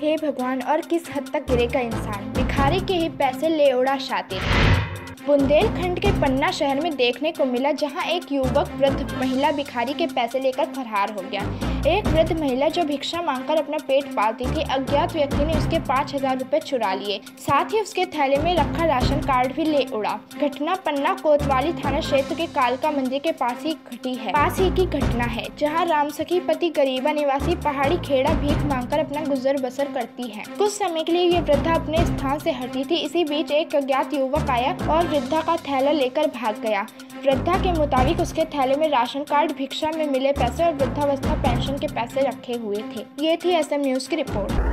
हे भगवान और किस हद तक गिरेगा इंसान? भिखारी के ही पैसे ले उड़ा शातिर। बुंदेलखंड के पन्ना शहर में देखने को मिला, जहाँ एक युवक वृद्ध महिला भिखारी के पैसे लेकर फरार हो गया। एक वृद्ध महिला जो भिक्षा मांगकर अपना पेट पालती थी, अज्ञात व्यक्ति ने उसके पाँच हज़ार रूपए चुरा लिए। साथ ही उसके थैले में रखा राशन कार्ड भी ले उड़ा। घटना पन्ना कोतवाली थाना क्षेत्र के कालका मंदिर के पास ही घटी है। पास ही की घटना है, जहाँ राम सखी पति गरीबा निवासी पहाड़ी खेड़ा भीख मांगकर अपना गुजर बसर करती है। कुछ समय के लिए ये वृद्धा अपने स्थान से हटी थी। इसी बीच एक अज्ञात युवक आया और वृद्धा का थैला लेकर भाग गया। वृद्धा के मुताबिक उसके थैले में राशन कार्ड, भिक्षा में मिले पैसे और वृद्धावस्था पेंशन के पैसे रखे हुए थे। ये थी एसएम न्यूज़ की रिपोर्ट।